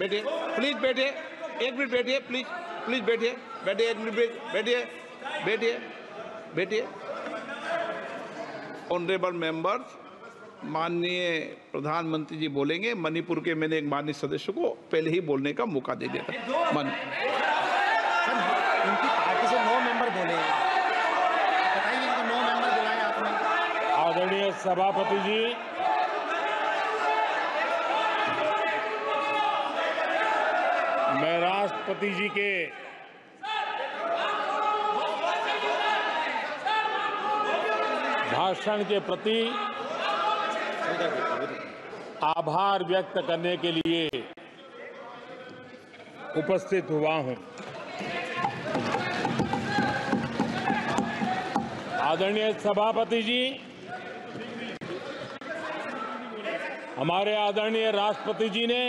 Minute बैठे बैठे please बैठे एक मिनट बैठिए प्लीज़। प्लीज़ बैठिए। बैठिए एक मिनट बैठ- बैठिए। बैठिए। बैठिए। ऑनरेबल मेंबर्स माननीय प्रधानमंत्री जी बोलेंगे। मणिपुर के मैंने एक माननीय सदस्य को पहले ही बोलने का मौका दे दिया था। मन उनकी पार्टी से नौ मेंबर बोले। बताइए नौ मेंबर बुलाए आपने आदरणीय सभापति जी मैं राष्ट्रपति जी के भाषण के प्रति आभार व्यक्त करने के लिए उपस्थित हुआ हूँ। आदरणीय सभापति जी, हमारे आदरणीय राष्ट्रपति जी ने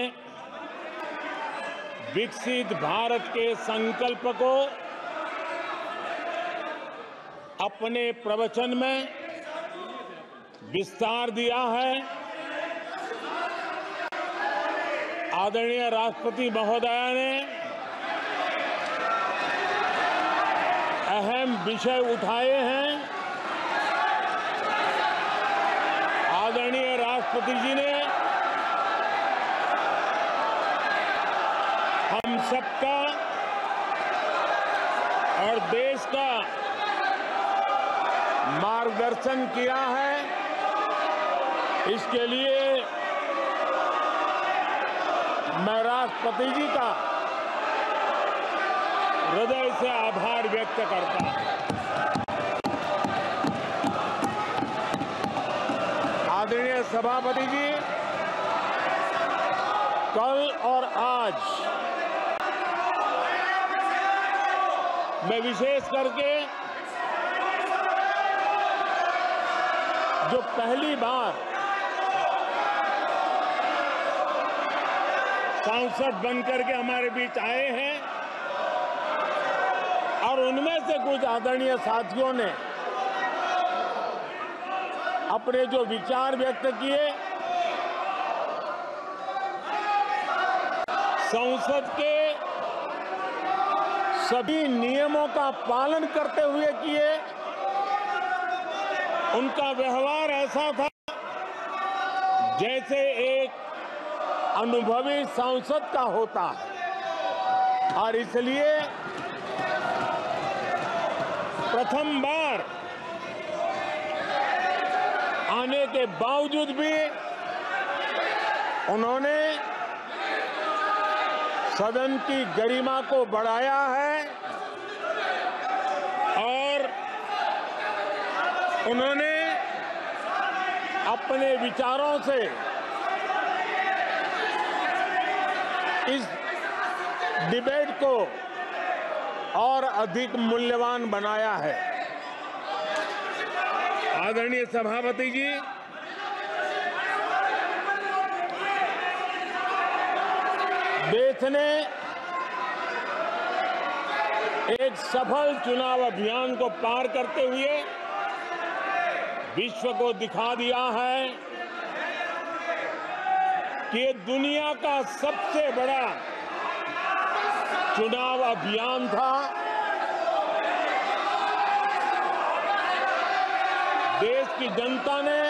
विकसित भारत के संकल्प को अपने प्रवचन में विस्तार दिया है। आदरणीय राष्ट्रपति महोदया ने अहम विषय उठाए हैं। आदरणीय राष्ट्रपति जी ने हम सबका और देश का मार्गदर्शन किया है। इसके लिए मैं राष्ट्रपति जी का हृदय से आभार व्यक्त करता हूँ। आदरणीय सभापति जी, कल और आज मैं विशेष करके जो पहली बार सांसद बनकर के हमारे बीच आए हैं और उनमें से कुछ आदरणीय साथियों ने अपने जो विचार व्यक्त किए, संसद के सभी नियमों का पालन करते हुए किए। उनका व्यवहार ऐसा था जैसे एक अनुभवी सांसद का होता है। और इसलिए प्रथम बार आने के बावजूद भी उन्होंने सदन की गरिमा को बढ़ाया है और उन्होंने अपने विचारों से इस डिबेट को और अधिक मूल्यवान बनाया है। आदरणीय सभापति जी देश ने एक सफल चुनाव अभियान को पार करते हुए विश्व को दिखा दिया है कि दुनिया का सबसे बड़ा चुनाव अभियान था। देश की जनता ने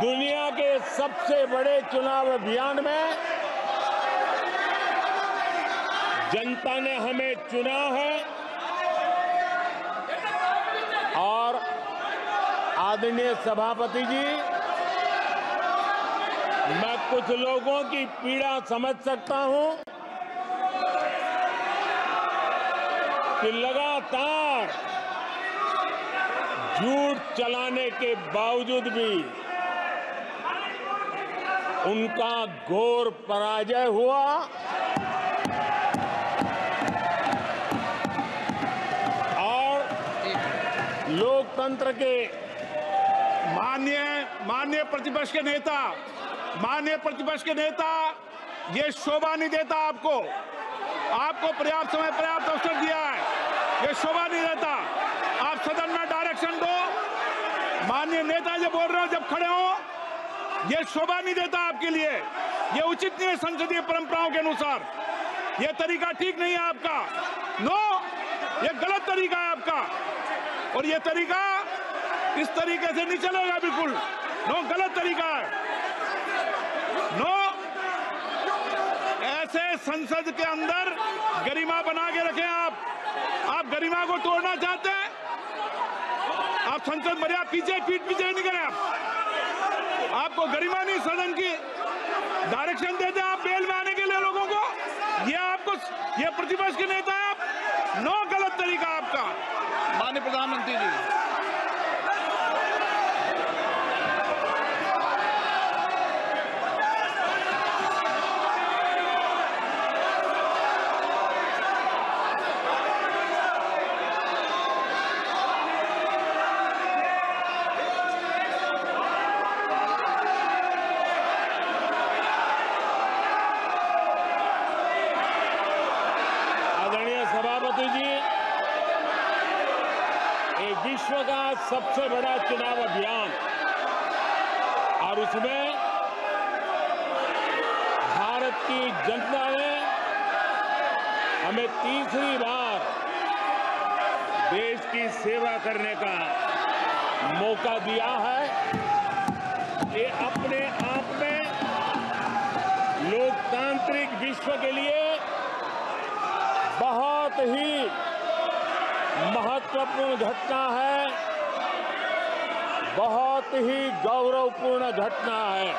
दुनिया के सबसे बड़े चुनाव अभियान में जनता ने हमें चुना है और आदरणीय सभापति जी, मैं कुछ लोगों की पीड़ा समझ सकता हूँ कि लगातार झूठ चलाने के बावजूद भी उनका घोर पराजय हुआ। और लोकतंत्र के माननीय माननीय प्रतिपक्ष के नेता, माननीय प्रतिपक्ष के नेता, ये शोभा नहीं देता आपको। आपको पर्याप्त समय, पर्याप्त अवसर दिया है। ये शोभा नहीं देता। आप सदन में डायरेक्शन दो। माननीय नेता जब बोल रहे हो, जब खड़े हो, ये शोभा नहीं देता आपके लिए। ये उचित नहीं है संसदीय परंपराओं के अनुसार। ये तरीका ठीक नहीं है आपका। नो ये गलत तरीका है आपका। और ये तरीका इस तरीके से नहीं चलेगा बिल्कुल? नो गलत तरीका है। नो ऐसे संसद के अंदर गरिमा बना के रखें आप। आप गरिमा को तोड़ना चाहते हैं? आप संसद मर्यादा पीछे पीठ पीछे नहीं करें आप। आपको गरिमा नहीं सदन की। डायरेक्शन देते आप बेल में आने के लिए लोगों को। ये आपको ये प्रतिपक्ष के नेता है आप। नो गलत तरीका आपका। माननीय प्रधानमंत्री जी आदरणीय सभापति जी ये विश्व का सबसे बड़ा चुनाव अभियान। और उसमें भारत की जनता ने हमें तीसरी बार देश की सेवा करने का मौका दिया है। ये अपने आप में लोकतांत्रिक विश्व के लिए बहुत ही महत्वपूर्ण घटना है। बहुत ही गौरवपूर्ण घटना है।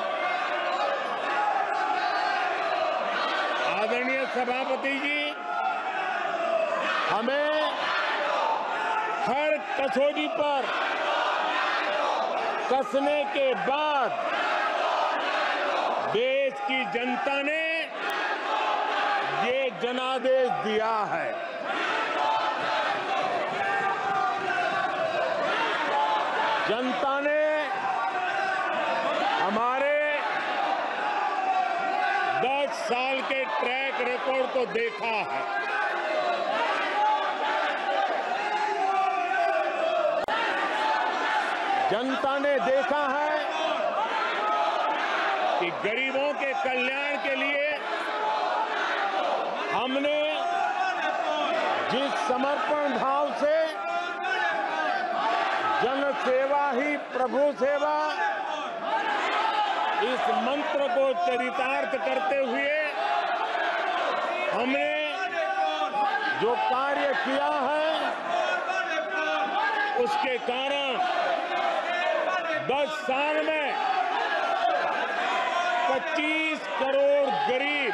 आदरणीय सभापति जी हमें हर कसौटी पर कसने के बाद देश की जनता ने ये जनादेश दिया है जनता ने हमारे 10 साल के ट्रैक रिकॉर्ड को देखा है। जनता ने देखा है कि गरीबों के कल्याण के लिए हमने जिस समर्पण भाव से जन सेवा ही प्रभु सेवा इस मंत्र को चरितार्थ करते हुए हमने जो कार्य किया है, उसके कारण 10 साल में 25 करोड़ गरीब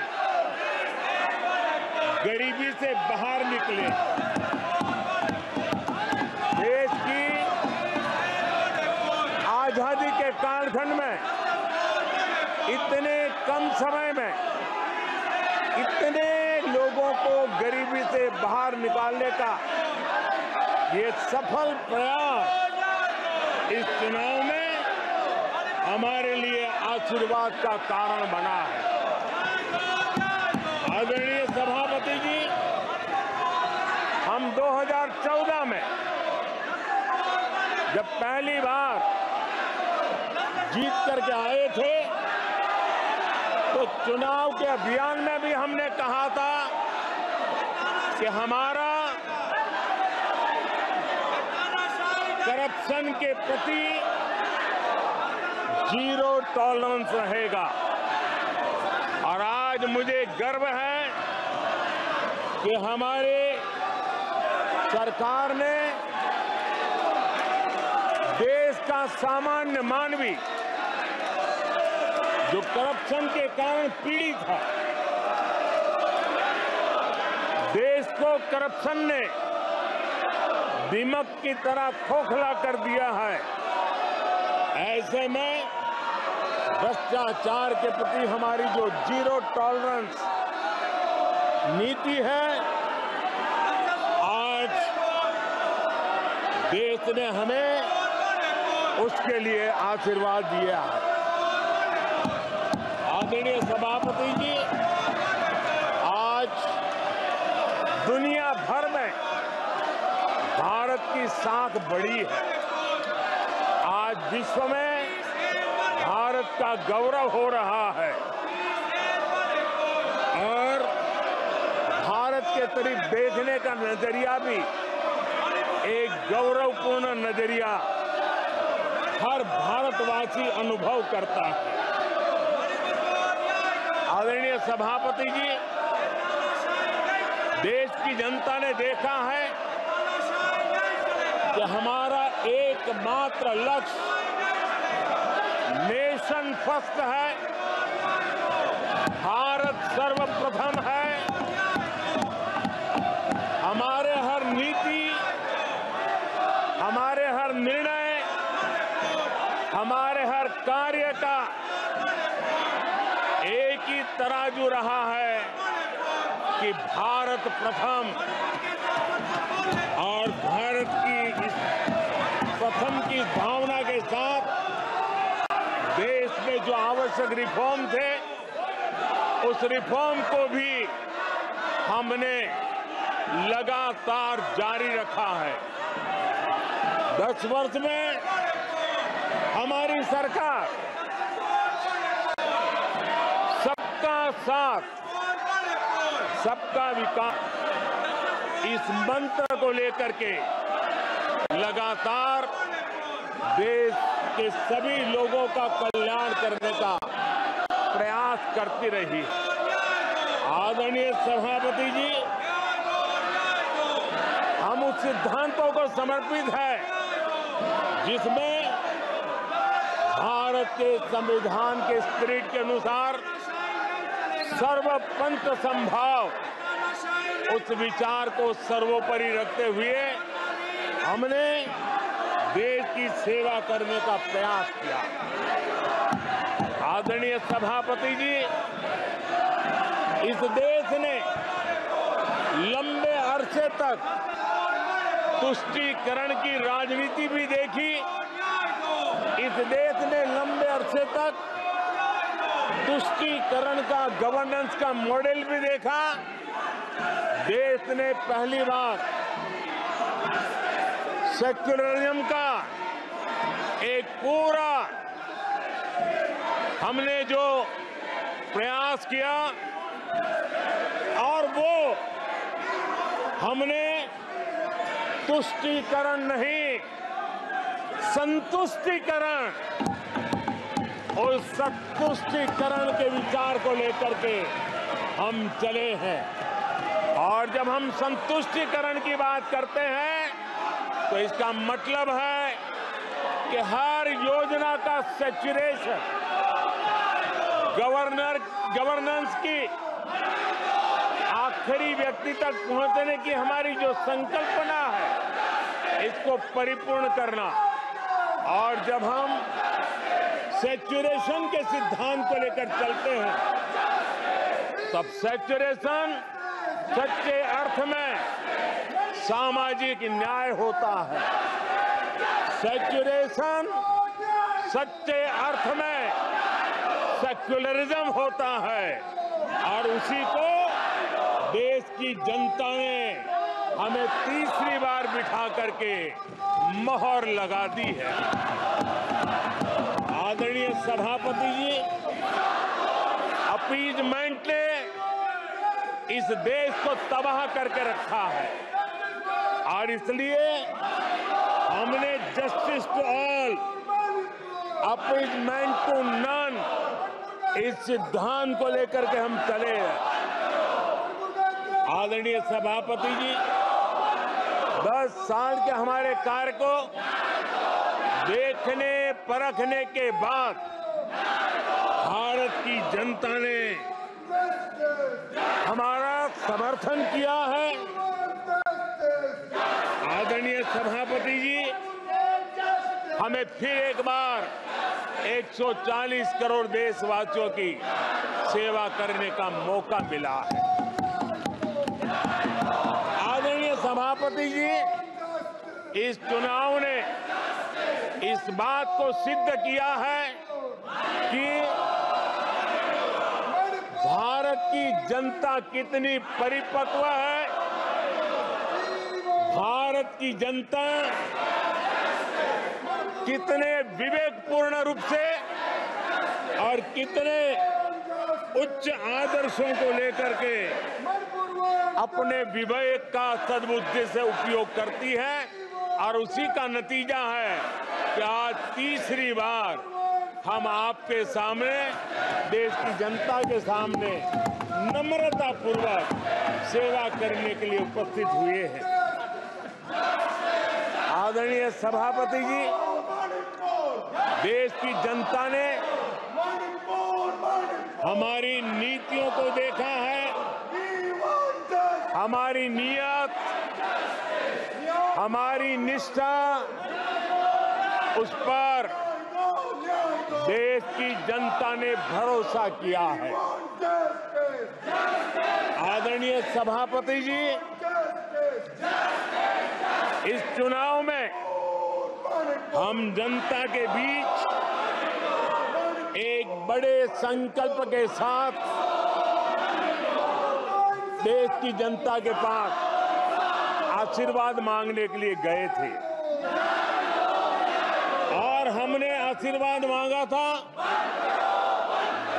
गरीबी से बाहर निकले। देश की आज़ादी के कालखंड में, इतने कम समय में, इतने लोगों को गरीबी से बाहर निकालने का ये सफल प्रयास इस चुनाव में हमारे लिए आशीर्वाद का कारण बना है। आदरणीय सभापति जी, हम 2014 में जब पहली बार जीत करके आए थे तो चुनाव के अभियान में भी हमने कहा था कि हमारा करप्शन के प्रति ज़ीरो टॉलरेंस रहेगा। और आज मुझे गर्व है कि हमारे सरकार ने देश का सामान्य मानवी जो करप्शन के कारण पीड़ित है देश को करप्शन ने दीमक की तरह खोखला कर दिया है। ऐसे में भ्रष्टाचार के प्रति हमारी जो ज़ीरो टॉलरेंस नीति है, आज देश ने हमें उसके लिए आशीर्वाद दिया है। आदरणीय सभापति जी आज दुनिया भर में भारत की साख बड़ी है। आज विश्व में भारत का गौरव हो रहा है। और भारत के करीब देखने का नज़रिया भी एक गौरवपूर्ण नज़रिया हर भारतवासी अनुभव करता है। आदरणीय सभापति जी, देश की जनता ने देखा है कि हमारा एकमात्र लक्ष्य नेशन फ़र्स्ट है, भारत सर्वप्रथम है। हमारे हर नीति, हमारे हर निर्णय, हमारे हर कार्य का एक ही तराजू रहा है कि भारत प्रथम और भारत की इस प्रथम की भावना के साथ देश में जो आवश्यक रिफॉर्म थे, उस रिफॉर्म को भी हमने लगातार जारी रखा है। दस वर्ष में हमारी सरकार सबका साथ, सबका विकास इस मंत्र को लेकर के लगातार देश के सभी लोगों का कल्याण करने का प्रयास करती रही। आदरणीय सभापति जी, हम उस सिद्धांतों को समर्पित है, जिसमें भारत के संविधान के स्पिरिट के अनुसार सर्वपंथ संभाव उस विचार को सर्वोपरि रखते हुए हमने की सेवा करने का प्रयास किया। आदरणीय सभापति जी, इस देश ने लंबे अरसे तक तुष्टीकरण की राजनीति भी देखी। इस देश ने लंबे अरसे तक तुष्टीकरण का गवर्नेंस का मॉडल भी देखा। देश ने पहली बार सेक्युलरिज्म का एक पूरा हमने जो प्रयास किया और वो हमने तुष्टिकरण नहीं, संतुष्टिकरण और संतुष्टिकरण के विचार को लेकर के हम चले हैं। और जब हम संतुष्टिकरण की बात करते हैं तो इसका मतलब है कि हर योजना का सेचुरेशन। गवर्नर, गवर्नेंस की आखिरी व्यक्ति तक पहुँचने की हमारी जो संकल्पना है, इसको परिपूर्ण करना। और जब हम सेचुरेशन के सिद्धांत को लेकर चलते हैं, तब सेचुरेशन सच्चे अर्थ में सामाजिक न्याय होता है। सेचुरेशन सच्चे अर्थ में सेक्युलरिज्म होता है और उसी को देश की जनता ने हमें तीसरी बार बिठा करके मोहर लगा दी है। आदरणीय सभापति जी, अपीजमेंट ने इस देश को तबाह करके रखा है और इसलिए हमने justice to all appeasement to none इस सिद्धांत को लेकर के हम चले हैं। आदरणीय सभापति जी, दस साल के हमारे कार्य को देखने, परखने के बाद भारत की जनता ने हमारा समर्थन किया है। आदरणीय सभापति जी, हमें फिर एक बार 140 करोड़ देशवासियों की सेवा करने का मौका मिला है। आदरणीय सभापति जी, इस चुनाव ने इस बात को सिद्ध किया है कि भारत की जनता कितनी परिपक्व है भारत की जनता कितने विवेकपूर्ण रूप से और कितने उच्च आदर्शों को लेकर के अपने विवेक का सदबुद्धि से उपयोग करती है और उसी का नतीजा है कि आज तीसरी बार हम आपके सामने, देश की जनता के सामने नम्रता पूर्वक सेवा करने के लिए उपस्थित हुए हैं। आदरणीय सभापति जी, देश की जनता ने हमारी नीतियों को देखा है। हमारी नियत, हमारी निष्ठा, उस पर देश की जनता ने भरोसा किया है। आदरणीय सभापति जी इस चुनाव में हम जनता के बीच एक बड़े संकल्प के साथ देश की जनता के पास आशीर्वाद मांगने के लिए गए थे। और हमने आशीर्वाद मांगा था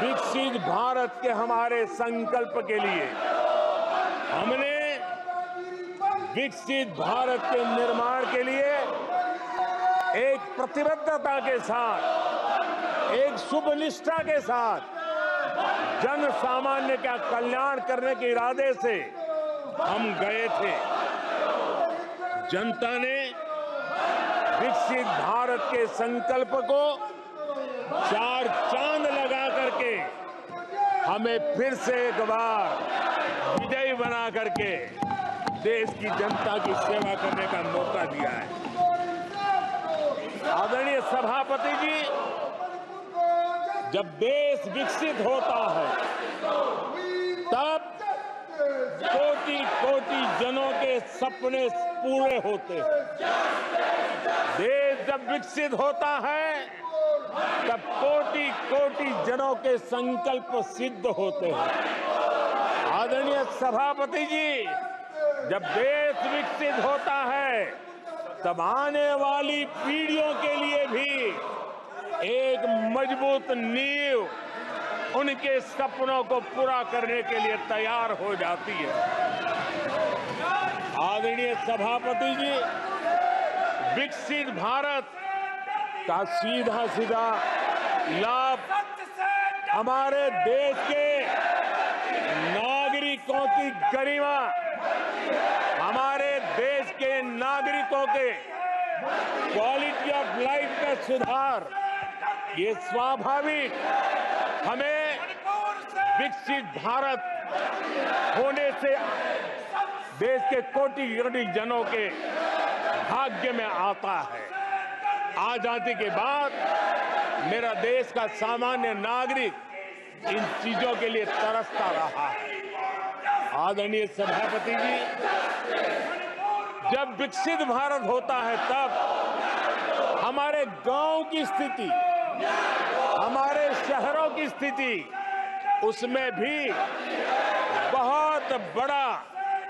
विकसित भारत के हमारे संकल्प के लिए। हमने विकसित भारत के निर्माण के लिए एक प्रतिबद्धता के साथ, एक शुभ निष्ठा के साथ, जन सामान्य का कल्याण करने के इरादे से हम गए थे। जनता ने विकसित भारत के संकल्प को चार चाँद लगा करके हमें फिर से एक बार विजयी बना करके देश की जनता की सेवा करने का मौका दिया है। आदरणीय सभापति जी, जब देश विकसित होता है, तब कोटि कोटि जनों के सपने पूरे होते हैं। देश जब विकसित होता है, तब कोटि कोटि जनों के संकल्प सिद्ध होते हैं। आदरणीय सभापति जी जब देश विकसित होता है, तब आने वाली पीढ़ियों के लिए भी एक मज़बूत नींव उनके सपनों को पूरा करने के लिए तैयार हो जाती है। आदरणीय सभापति जी, विकसित भारत का सीधा सीधा लाभ हमारे देश के नागरिकों की गरिमा हमारे देश के नागरिकों के क्वालिटी ऑफ़ लाइफ का सुधार, ये स्वाभाविक हमें विकसित भारत होने से देश के कोटि कोटि जनों के भाग्य में आता है। आज़ादी के बाद मेरा देश का सामान्य नागरिक इन चीज़ों के लिए तरसता रहा है। आदरणीय सभापति जी, जब विकसित भारत होता है तब हमारे गाँव की स्थिति, हमारे शहरों की स्थिति, उसमें भी बहुत बड़ा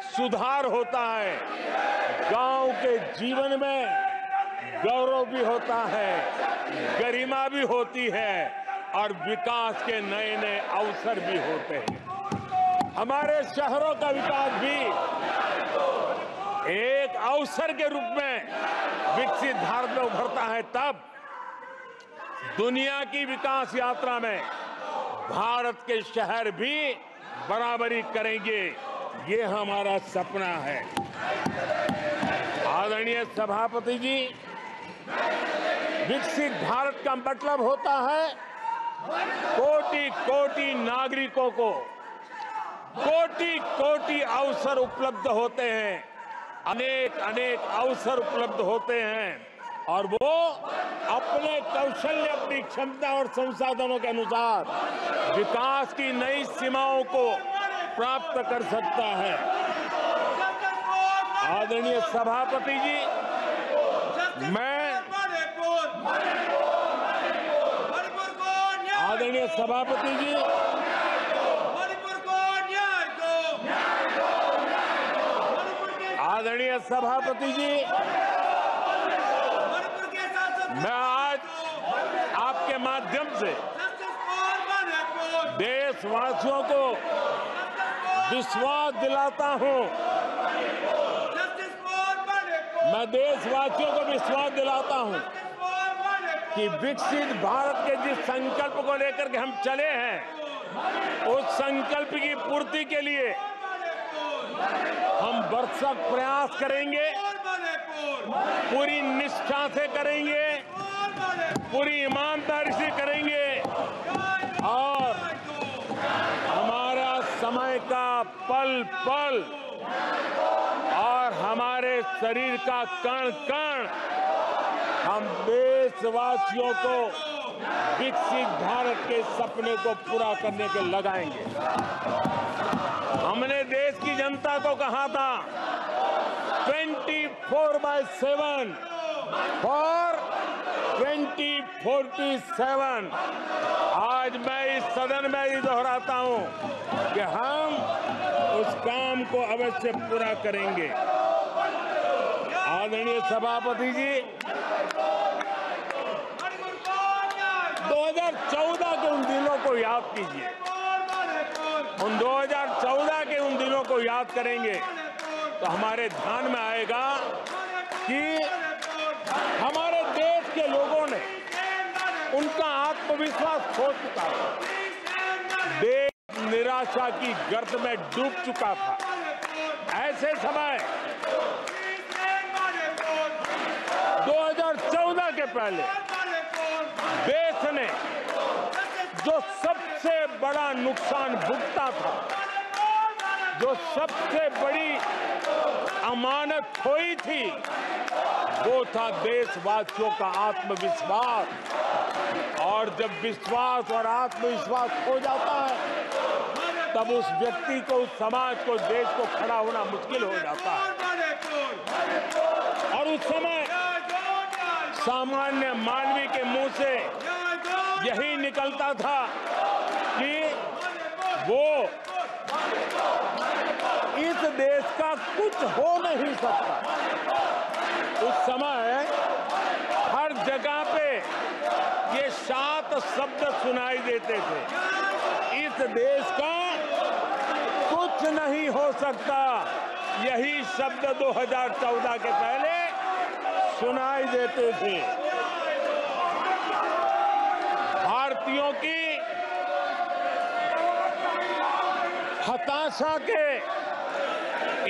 सुधार होता है। गाँव के जीवन में गौरव भी होता है, गरिमा भी होती है और विकास के नए नए अवसर भी होते हैं। हमारे शहरों का विकास भी एक अवसर के रूप में विकसित भारत में उभरता है, तब दुनिया की विकास यात्रा में भारत के शहर भी बराबरी करेंगे, ये हमारा सपना है। आदरणीय सभापति जी, विकसित भारत का मतलब होता है कोटि कोटि नागरिकों को कोटि कोटि अवसर उपलब्ध होते हैं। अनेक अनेक अवसर उपलब्ध होते हैं। और वो अपने कौशल्य, अपनी क्षमता और संसाधनों के अनुसार विकास की नई सीमाओं को प्राप्त कर सकता है। आदरणीय सभापति जी, मैं आदरणीय सभापति जी आदरणीय सभापति जी। मैं आज आपके माध्यम से देशवासियों को विश्वास दिलाता हूँ। मैं देशवासियों को विश्वास दिलाता हूँ कि विकसित भारत के जिस संकल्प को लेकर के हम चले हैं, उस संकल्प की पूर्ति के लिए हम भरसक प्रयास करेंगे। पूरी निष्ठा से करेंगे। पूरी ईमानदारी से करेंगे। और हमारा समय का पल पल और हमारे शरीर का कण कण हम देशवासियों को विकसित भारत के सपने को पूरा करने के लगाएँगे। हमने देश की जनता को कहा था 24 फोर बाय सेवन फॉर 2047 आज मैं इस सदन में ही दोहराता हूँ कि हम उस काम को अवश्य पूरा करेंगे। आदरणीय सभापति जी मणिपुर को न्याय 2014 के उन दिनों को याद कीजिए। उन 2014 के उन दिनों को याद करेंगे तो हमारे ध्यान में आएगा कि हमारे देश के लोगों ने उनका आत्मविश्वास खो चुका था। देश निराशा की गर्द में डूब चुका था। ऐसे समय 2014 के पहले देश ने जो सबसे बड़ा नुकसान भुगता था, जो सबसे बड़ी अमानत खोई थी, वो था देशवासियों का आत्मविश्वास। और जब विश्वास और आत्मविश्वास खो जाता है, तब उस व्यक्ति को, उस समाज को, देश को खड़ा होना मुश्किल हो जाता है। और उस समय सामान्य मानवी के मुँह से यही निकलता था कि वो इस देश का कुछ हो नहीं सकता। उस समय हर जगह पे ये सात शब्द सुनाई देते थे। इस देश का कुछ नहीं हो सकता। यही शब्द 2014 के पहले सुनाई देते थे। भारतीयों की हताशा के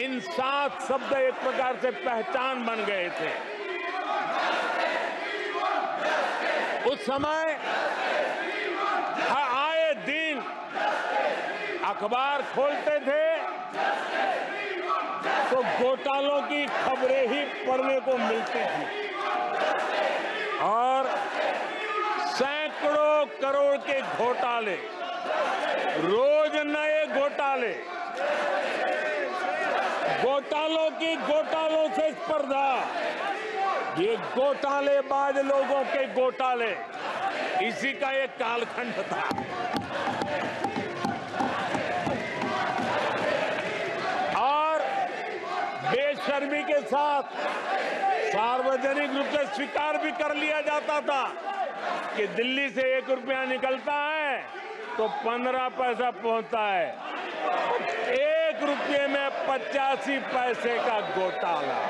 इन सात शब्द एक प्रकार से पहचान बन गए थे। उस समय आए दिन अखबार खोलते थे तो घोटालों की खबरें ही पढ़ने को मिलती थी। और सैकड़ों करोड़ के घोटाले, रोज नए घोटाले, घोटालों की घोटालों से स्पर्धा, ये घोटाले घोटालेबाज लोगों के घोटाले, इसी का एक कालखंड था और बेशर्मी के साथ। सार्वजनिक रूप से स्वीकार भी कर लिया जाता था कि दिल्ली से एक रुपया निकलता है तो पंद्रह पैसा पहुँचता है। एक रुपये में पचासी पैसे का घोटाला।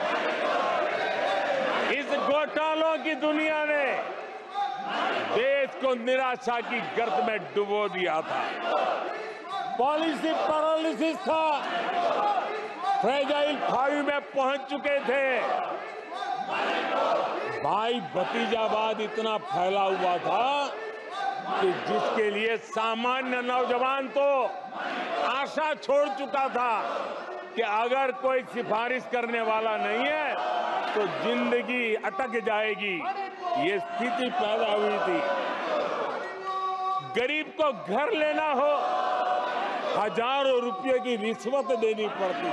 इस घोटालों की दुनिया ने देश को निराशा की गर्त में डुबो दिया था। पॉलिसी पैरालिसिस था। फ्रेजाइल फाइव में पहुँच चुके थे। भाई, भतीजावाद इतना फैला हुआ था कि जिसके लिए सामान्य नौजवान तो आशा छोड़ चुका था कि अगर कोई सिफारिश करने वाला नहीं है तो ज़िंदगी अटक जाएगी। ये स्थिति पैदा हुई थी। गरीब को घर लेना हो हज़ारों रुपये की रिश्वत देनी पड़ती थी।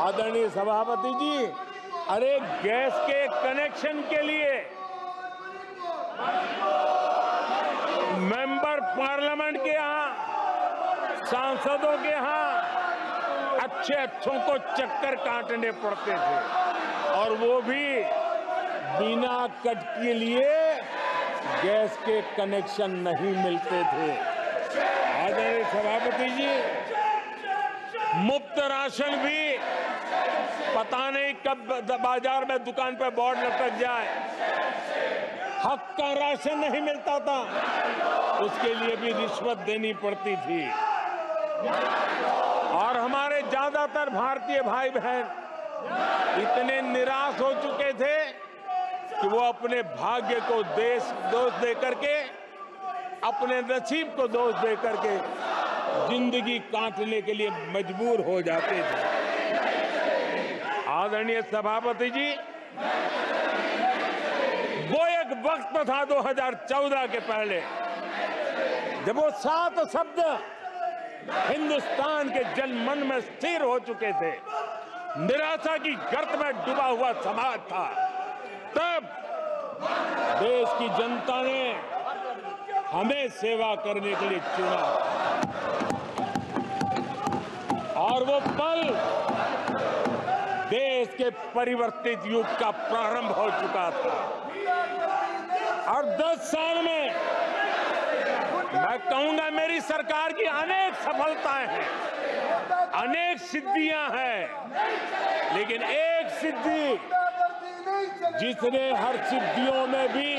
आदरणीय सभापति जी, अरे गैस के कनेक्शन के लिए मेंबर पार्लियामेंट के यहाँ, सांसदों के यहाँ अच्छे अच्छों को चक्कर काटने पड़ते थे। और वो भी बिना कट के लिए गैस के कनेक्शन नहीं मिलते थे। आदरणीय सभापति जी, मुफ़्त राशन भी पता नहीं कब बाज़ार में दुकान पर बोर्ड लटक जाए। हक का राशन नहीं मिलता था। उसके लिए भी रिश्वत देनी पड़ती थी। और हमारे ज़्यादातर भारतीय भाई बहन इतने निराश हो चुके थे कि वो अपने भाग्य को देश दोष दे करके अपने नसीब को दोष दे करके ज़िंदगी काटने के लिए मजबूर हो जाते थे। आदरणीय सभापति जी, वो एक वक्त था 2014 के पहले, जब वो सात शब्द हिंदुस्तान के जनमन में स्थिर हो चुके थे। निराशा की गर्त में डूबा हुआ समाज था। तब देश की जनता ने हमें सेवा करने के लिए चुना। और वो पल देश के परिवर्तित युग का प्रारंभ हो चुका था। और 10 साल में मैं कहूँगा मेरी सरकार की अनेक सफलताएँ हैं, अनेक सिद्धियाँ हैं, लेकिन एक सिद्धि जिसने हर सिद्धियों में भी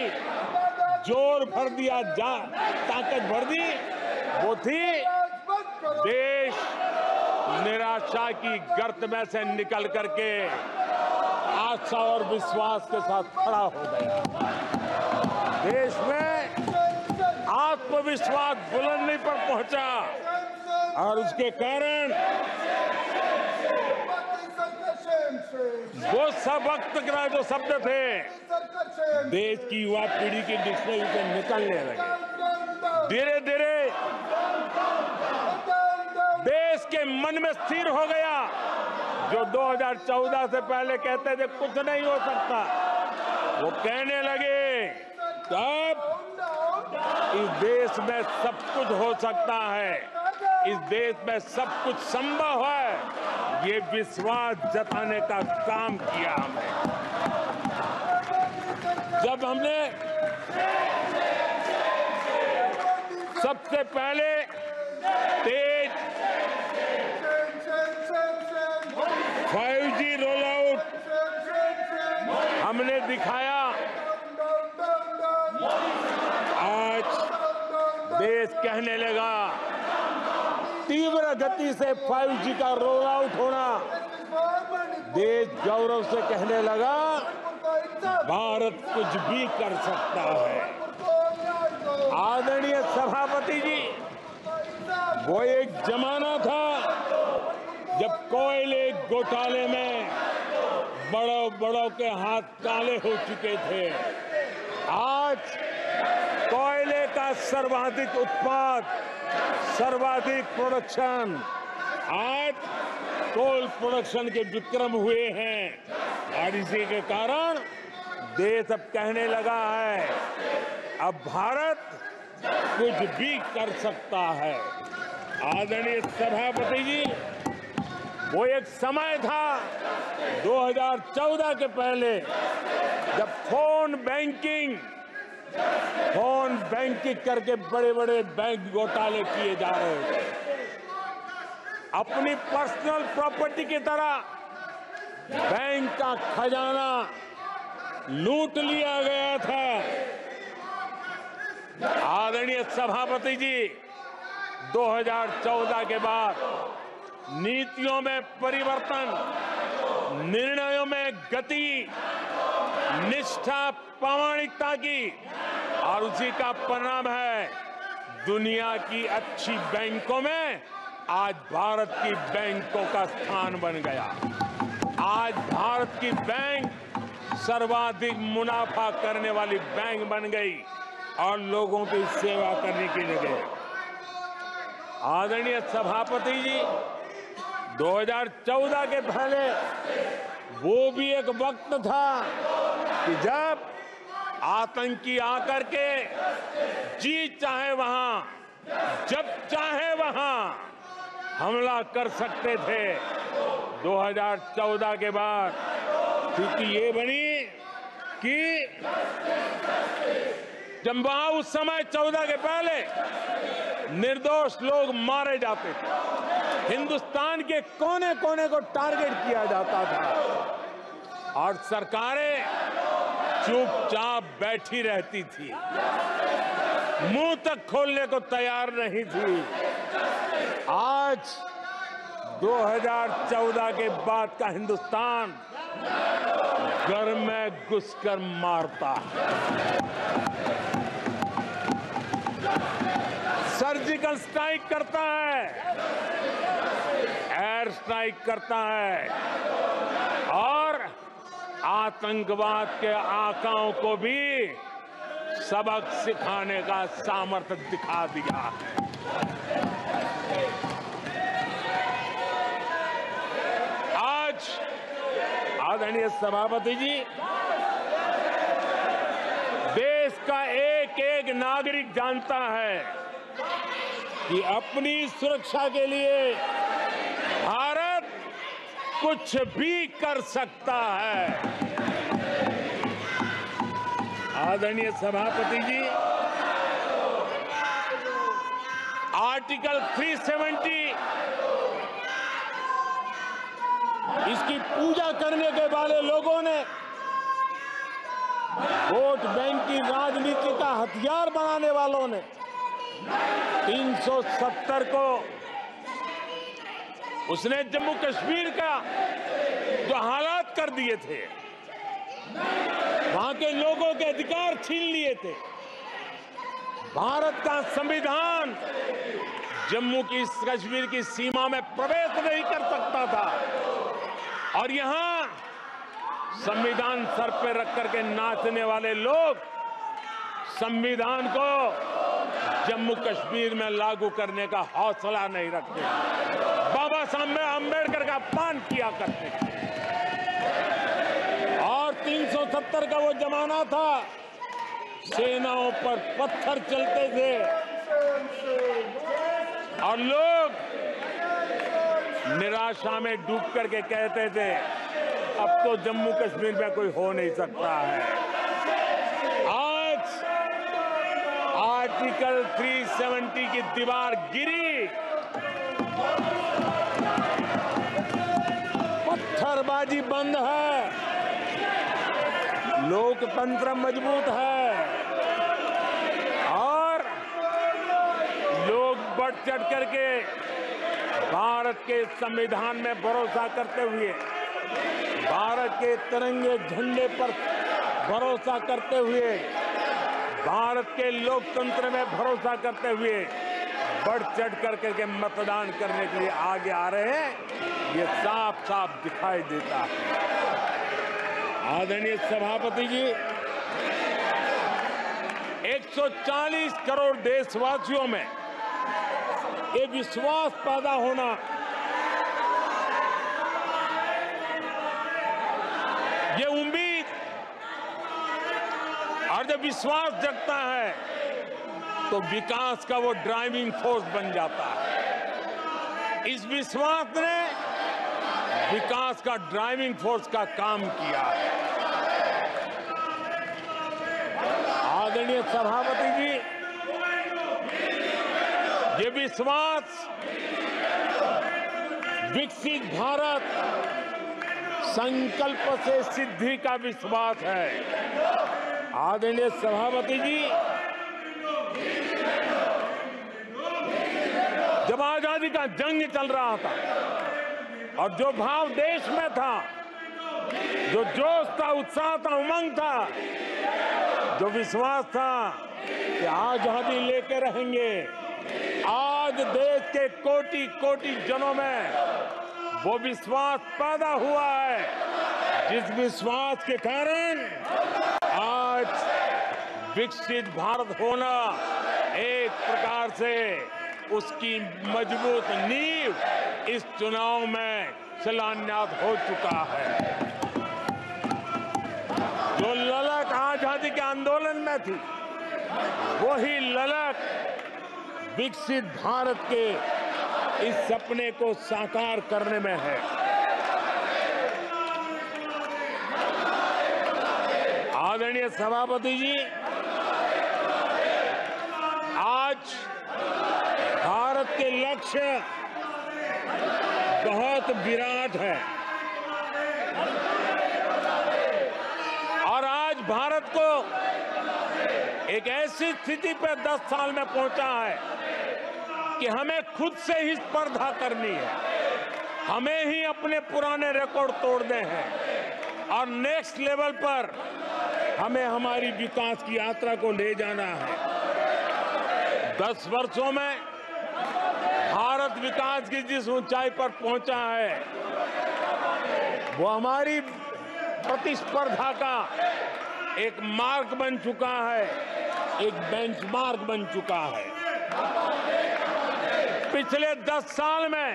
ज़ोर भर दिया जा, ताकत भर दी। वो थी देश निराशा की गर्त में से निकल करके आशा और विश्वास के साथ खड़ा हो गया। देश में आत्मविश्वास बुलंदी पर पहुँचा और उसके कारण वो सब वक्त जो शब्द थे देश की युवा पीढ़ी की डिक्शनरी से निकलने लगे। धीरे धीरे देश के मन में स्थिर हो गया, जो 2014 से पहले कहते थे, कुछ नहीं हो सकता। वो कहने लगे, तब इस देश में सब कुछ हो सकता है। इस देश में सब कुछ संभव है। ये विश्वास जताने का काम किया हमने। जब हमने सबसे पहले तेज 5G रोल आउट हमने दिखाया, आज देश कहने लगा, तीव्र गति से 5G का रोल आउट होना, देश गौरव से कहने लगा भारत कुछ भी कर सकता है। आदरणीय सभापति जी, वो एक जमाना था जब कोयले घोटाले में बड़ों बड़ों के हाथ काले हो चुके थे। आज कोयले का सर्वाधिक उत्पाद, सर्वाधिक प्रोडक्शन आज कोल प्रोडक्शन के विक्रम हुए हैं। और इसी के कारण देश अब कहने लगा है, अब भारत कुछ भी कर सकता है। आदरणीय सभापति जी, वो एक समय था 2014 के पहले, जब फ़ोन बैंकिंग फ़ोन बैंकिंग करके बड़े बड़े बैंक घोटाले किए जा रहे थे। अपनी पर्सनल प्रॉपर्टी की तरह बैंक का खजाना लूट लिया गया था। आदरणीय सभापति जी 2014 के बाद नीतियों में परिवर्तन, निर्णयों में गति, निष्ठा प्रामाणिकता की, और उसी का परिणाम है, दुनिया की अच्छी बैंकों में आज भारत की बैंकों का स्थान बन गया। आज भारत की बैंक सर्वाधिक मुनाफा करने वाली बैंक बन गई और लोगों की सेवा करने की जगह। आदरणीय सभापति जी 2014 के पहले वो भी एक वक्त था कि जब आतंकी आकर के जी चाहे वहाँ, जब चाहे वहाँ हमला कर सकते थे। 2014 के बाद स्थिति ये बनी कि जब वहाँ उस समय 14 के पहले निर्दोष लोग मारे जाते थे, हिंदुस्तान के कोने कोने को टारगेट किया जाता था और सरकारें चुपचाप बैठी रहती थी। मुँह तक खोलने को तैयार नहीं थी। आज 2014 के बाद का हिंदुस्तान घर में घुसकर मारता है। सर्जिकल स्ट्राइक करता है। एयर स्ट्राइक करता है। और आतंकवाद के आकाओं को भी सबक सिखाने का सामर्थ्य दिखा दिया है आज आदरणीय सभापति जी। देश का एक एक नागरिक जानता है कि अपनी सुरक्षा के लिए भारत कुछ भी कर सकता है। आदरणीय सभापति जी, आर्टिकल 370 इसकी पूजा करने के वाले लोगों ने वोट बैंक की राजनीति का हथियार बनाने वालों ने 370 को उसने जम्मू कश्मीर का जो हालात कर दिए थे, वहाँ के लोगों के अधिकार छीन लिए थे। भारत का संविधान जम्मू की कश्मीर की सीमा में प्रवेश नहीं कर सकता था। और यहाँ संविधान सर पे रख करके नाचने वाले लोग संविधान को जम्मू कश्मीर में लागू करने का हौसला नहीं रखते। बाबा साहब अंबेडकर का अपमान किया करते और 370 का वो जमाना था, सेनाओं पर पत्थर चलते थे। और लोग निराशा में डूब करके कहते थे, अब तो जम्मू कश्मीर में कोई हो नहीं सकता है। आज, आर्टिकल 370 की दीवार गिरी। पत्थरबाजी बंद है। लोकतंत्र मज़बूत है। और लोग बढ़ चढ़ करके भारत के संविधान में भरोसा करते हुए, भारत के तिरंगे झंडे पर भरोसा करते हुए, भारत के लोकतंत्र में भरोसा करते हुए बढ़ चढ़ कर करके मतदान करने के लिए आगे आ रहे हैं, ये साफ़ साफ़ दिखाई देता है। आदरणीय सभापति जी 140 करोड़ देशवासियों में ये विश्वास पैदा होना। ये उम्मीद और जब विश्वास जगता है तो विकास का वो ड्राइविंग फोर्स बन जाता है। इस विश्वास ने विकास का ड्राइविंग फोर्स का काम किया। है आदरणीय सभापति जी ये विश्वास। विकसित भारत संकल्प से सिद्धि का विश्वास है। आदरणीय सभापति जी, जब आज़ादी का जंग चल रहा था और जो भाव देश में था, जो जोश था, उत्साह था, उमंग था, जो विश्वास था कि आज़ादी लेके रहेंगे। आज देश के कोटि कोटि जनों में वो विश्वास पैदा हुआ है, जिस विश्वास के कारण आज विकसित भारत होना एक प्रकार से उसकी मज़बूत नींव इस चुनाव में शिलान्यास हो चुका है। जो ललक आज़ादी के आंदोलन में थी, वही ललक विकसित भारत के इस सपने को साकार करने में है। आदरणीय सभापति जी, आज भारत के लक्ष्य बहुत विराट है। और आज भारत को एक ऐसी स्थिति पर 10 साल में पहुँचा है कि हमें खुद से ही स्पर्धा करनी है। हमें ही अपने पुराने रिकॉर्ड तोड़ने हैं। और नेक्स्ट लेवल पर हमें हमारी विकास की यात्रा को ले जाना है। दस वर्षों में भारत विकास की जिस ऊंचाई पर पहुँचा है, वो हमारी प्रतिस्पर्धा का एक मार्ग बन चुका है, एक बेंचमार्क बन चुका है। पिछले दस साल में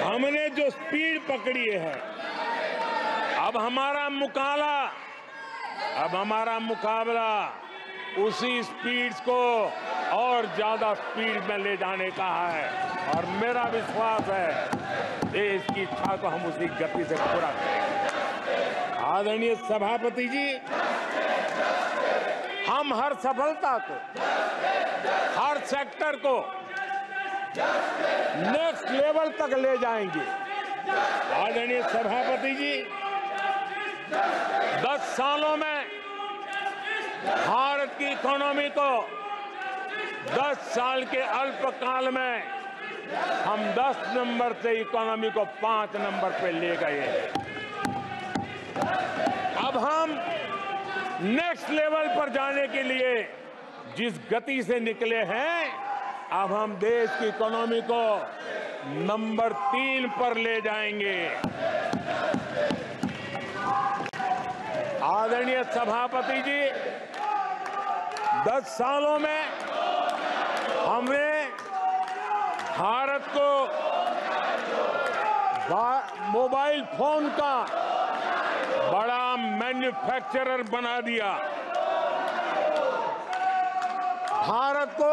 हमने जो स्पीड पकड़ी है, अब हमारा मुकाला अब हमारा मुकाबला उसी स्पीड को और ज़्यादा स्पीड में ले जाने का है। और मेरा विश्वास है, देश की इच्छा को हम उसी गति से पूरा करेंगे। आदरणीय सभापति जी, हम हर सफलता को, हर सेक्टर को नेक्स्ट लेवल तक ले जाएँगे। आदरणीय सभापति जी, दस सालों में भारत की इकोनॉमी को 10 साल के अल्पकाल में हम 10 नंबर से इकोनॉमी को पाँच नंबर पे ले गए हैं। अब हम नेक्स्ट लेवल पर जाने के लिए जिस गति से निकले हैं अब हम देश की इकोनॉमी को नंबर तीन पर ले जाएँगे। आदरणीय सभापति जी, दस सालों में हमने भारत को मोबाइल फ़ोन का बड़ा मैन्युफैक्चरर बना दिया। भारत को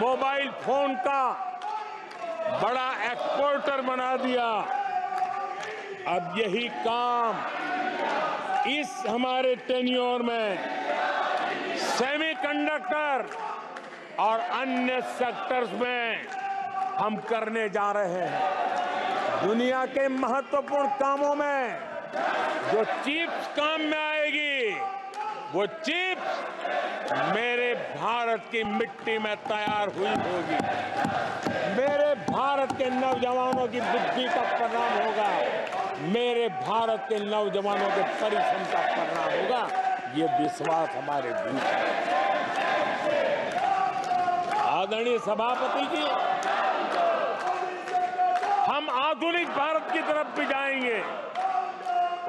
मोबाइल फ़ोन का बड़ा एक्सपोर्टर बना दिया। अब यही काम इस हमारे टेन्योर में सेमीकंडक्टर और अन्य सेक्टर्स में हम करने जा रहे हैं। दुनिया के महत्वपूर्ण कामों में जो चिप्स काम में वो चिप्स मेरे भारत की मिट्टी में तैयार हुई होगी। मेरे भारत के नौजवानों की बुद्धि का परिणाम होगा। मेरे भारत के नौजवानों के परिश्रम का परिणाम होगा। ये विश्वास हमारे भीतर है। आदरणीय सभापति जी, हम आधुनिक भारत की तरफ़ भी जाएँगे।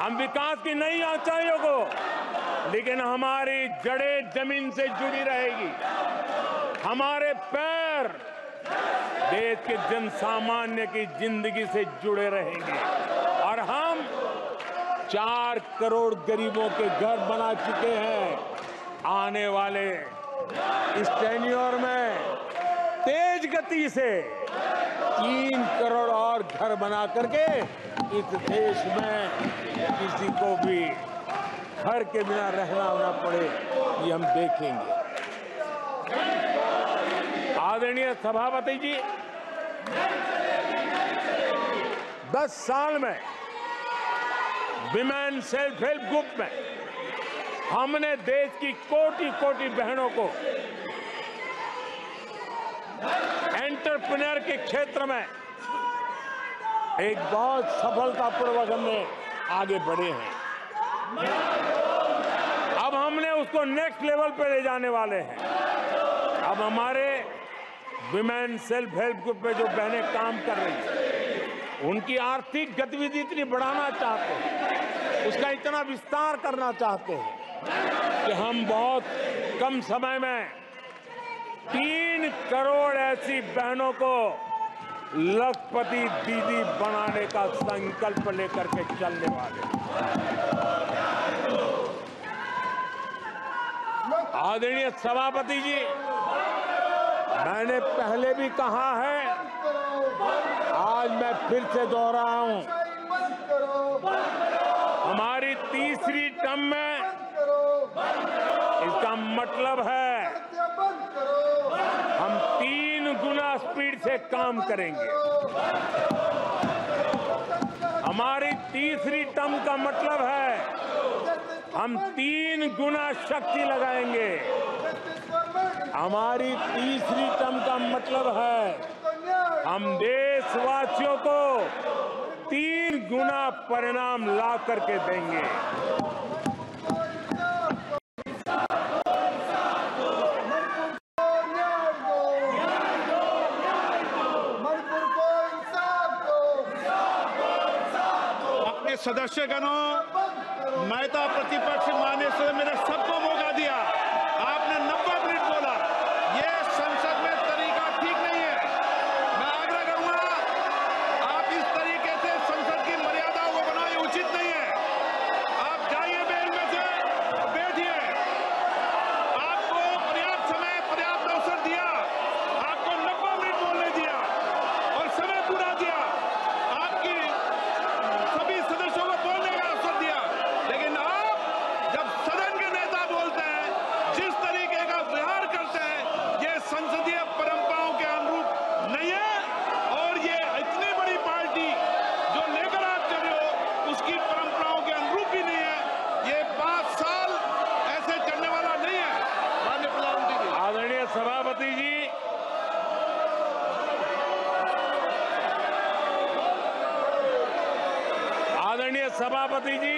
हम विकास की नई ऊंचाइयों को लेकिन हमारी जड़ें ज़मीन से जुड़ी रहेगी। हमारे पैर देश के जन सामान्य की ज़िंदगी से जुड़े रहेंगे। और हम चार करोड़ गरीबों के घर बना चुके हैं। आने वाले इस टेन्योर में तेज गति से तीन करोड़ और घर बना करके इस देश में किसी को भी घर के बिना रहना होना पड़े, ये हम देखेंगे। आदरणीय सभापति जी, दस साल में, विमेन सेल्फ हेल्प ग्रुप में, हमने देश की कोटि कोटि बहनों को, एंटरप्रेन्योर के क्षेत्र में, एक बहुत सफलतापूर्वक हमने आगे बढ़े हैं। अब हमने उसको नेक्स्ट लेवल पे ले जाने वाले हैं। अब हमारे विमेन सेल्फ हेल्प ग्रुप में जो बहनें काम कर रही हैं, उनकी आर्थिक गतिविधि इतनी बढ़ाना चाहते हैं, उसका इतना विस्तार करना चाहते हैं कि हम बहुत कम समय में तीन करोड़ ऐसी बहनों को लखपति दीदी बनाने का संकल्प लेकर के चलने वाले आदरणीय सभापति जी, मैंने पहले भी कहा है, आज मैं फिर से दोहरा हूँ। हमारी तीसरी टर्म में इसका मतलब है, हम तीन गुना स्पीड से काम करेंगे। हमारी तीसरी टर्म का मतलब है हम तीन गुना शक्ति लगाएँगे। हमारी तीसरी टर्म का मतलब है, हम देशवासियों को तीन गुना परिणाम ला करके देंगे। मणिपुर सदस्यगणों मेहता प्रतिपक्ष मान्य से मेरा दिया आपने नब्बे मिनट बोला ये संसद में तरीका ठीक नहीं है मैं आग्रह करूँगा आप इस तरीके से संसद की मर्यादा को बनाए उचित नहीं है आप जाइए बेल में से बैठिए आपको पर्याप्त समय पर्याप्त अवसर दिया आपको नब्बे मिनट बोलने दिया और समय पूरा दिया आपकी सभी सदस्यों को बोलने का अवसर दिया लेकिन आप जब सदन के नेता बोलते हैं जिस तरीके का व्यवहार करते हैं ये संसदीय परंपराओं के अनुरूप नहीं है और ये इतनी बड़ी पार्टी जो लेकर आप चले हो उसकी परंपराओं के अनुरूप भी नहीं है ये पाँच साल ऐसे चलने वाला नहीं है माननीय प्रधानमंत्री जी आदरणीय सभापति जी आदरणीय सभापति जी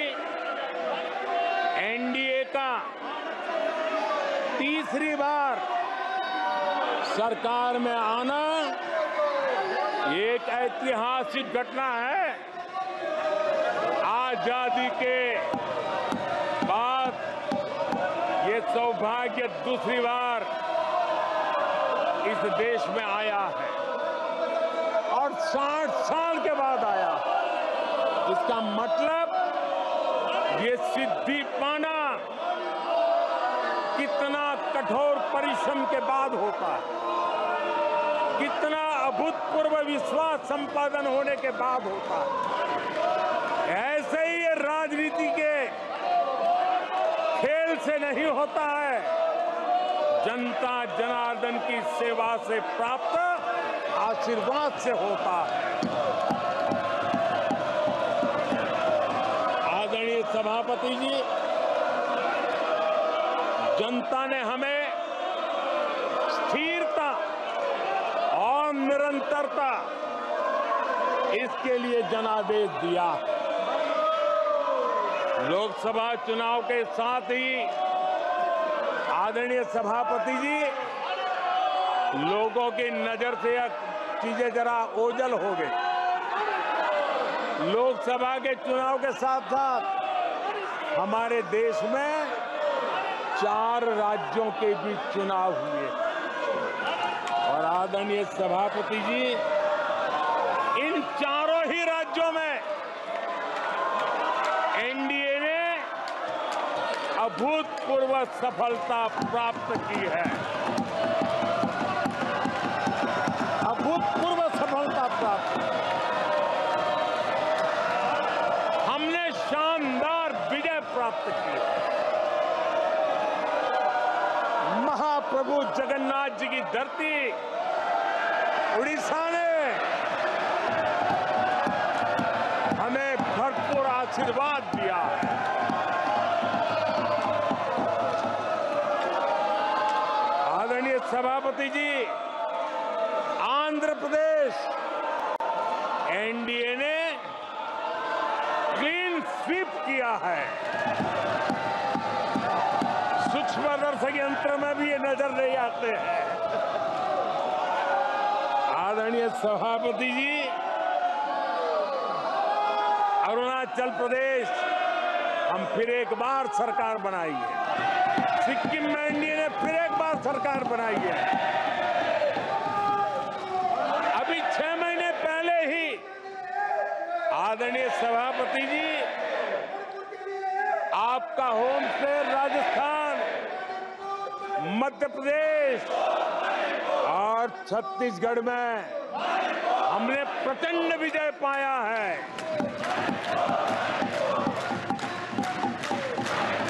एनडीए का तीसरी बार सरकार में आना ये एक ऐतिहासिक घटना है आज़ादी के बाद ये सौभाग्य दूसरी बार इस देश में आया है और 60 साल के बाद आया है इसका मतलब ये सिद्धि पाना कितना कठोर परिश्रम के बाद होता है। कितना अभूतपूर्व विश्वास संपादन होने के बाद होता है। ऐसे ही राजनीति के खेल से नहीं होता है। जनता जनार्दन की सेवा से प्राप्त, आशीर्वाद से होता है। आदरणीय सभापति जी जनता ने हमें स्थिरता और निरंतरता इसके लिए जनादेश दिया। लोकसभा चुनाव के साथ ही आदरणीय सभापति जी, लोगों की नज़र से यह चीज़ें जरा ओझल हो गई। लोकसभा के चुनाव के साथ साथ हमारे देश में चार राज्यों के बीच चुनाव हुए। और आदरणीय सभापति जी, इन चारों ही राज्यों में एनडीए ने अभूतपूर्व सफलता प्राप्त की है। अभूतपूर्व सफलता प्राप्त। हमने शानदार विजय प्राप्त की है। महाप्रभु जगन्नाथ जी की धरती उड़ीसा ने। हमें भरपूर आशीर्वाद दर्शक में भी ये नज़र नहीं आते हैं। आदरणीय सभापति जी, अरुणाचल प्रदेश, हम फिर एक बार सरकार बनाई है। सिक्किम में एनडीए ने फिर एक बार सरकार बनाई है। अभी छह महीने पहले ही आदरणीय सभापति जी, आपका होम स्टेट राजस्थान मध्य प्रदेश और छत्तीसगढ़ में हमने प्रचंड विजय पाया है।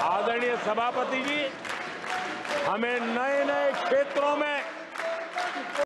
आदरणीय सभापति जी, हमें नए नए क्षेत्रों में